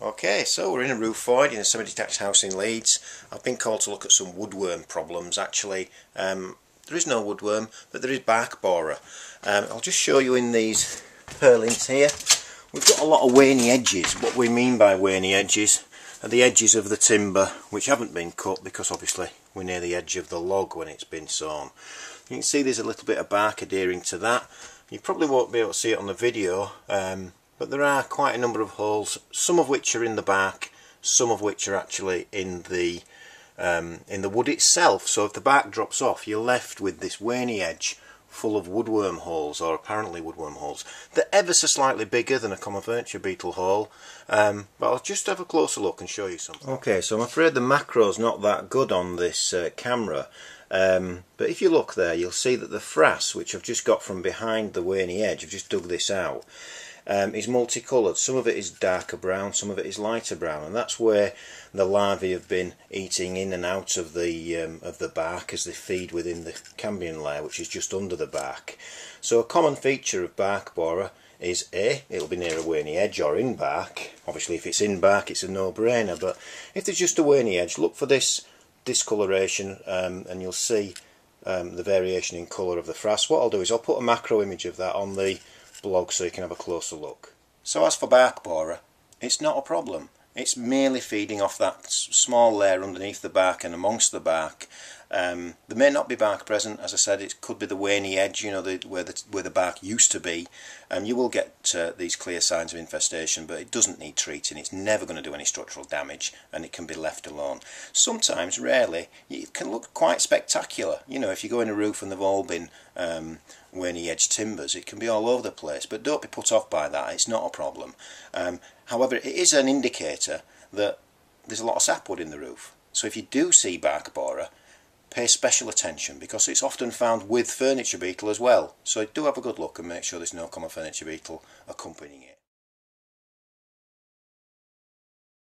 Okay, so we're in a roof void in a semi-detached house in Leeds. I've been called to look at some woodworm problems. Actually, um, there is no woodworm, but there is bark borer. Um, I'll just show you in these purlins here. We've got a lot of waney edges. What we mean by waney edges are the edges of the timber which haven't been cut because obviously we're near the edge of the log when it's been sawn. You can see there's a little bit of bark adhering to that. You probably won't be able to see it on the video. Um, but there are quite a number of holes some of which are in the bark some of which are actually in the um, in the wood itself. So if the bark drops off you're left with this waney edge full of woodworm holes or apparently woodworm holes they're ever so slightly bigger than a common furniture beetle hole um, but I'll just have a closer look and show you something. Okay so I'm afraid the macro's not that good on this uh, camera. Um, but if you look there you'll see that the frass which I've just got from behind the waney edge I've just dug this out um, is multicoloured. Some of it is darker brown, some of it is lighter brown, and that's where the larvae have been eating in and out of the um, of the bark as they feed within the cambium layer, which is just under the bark. So a common feature of bark borer is A, it'll be near a waney edge or in bark. Obviously if it's in bark it's a no-brainer, but if there's just a waney edge, look for this discoloration um, and you'll see um, the variation in colour of the frass. What I'll do is I'll put a macro image of that on the blog so you can have a closer look. So as for bark borer, it's not a problem. It's merely feeding off that small layer underneath the bark and amongst the bark. Um, there may not be bark present, as I said, it could be the waney edge, you know, the, where, the, where the bark used to be. Um, you will get uh, these clear signs of infestation, but it doesn't need treating. It's never going to do any structural damage, and it can be left alone. Sometimes, rarely, it can look quite spectacular. You know, if you go in a roof and they've all been um, waney edge timbers, it can be all over the place, but don't be put off by that. It's not a problem. Um, However, it is an indicator that there's a lot of sapwood in the roof. So if you do see bark borer, pay special attention because it's often found with furniture beetle as well. So do have a good look and make sure there's no common furniture beetle accompanying it.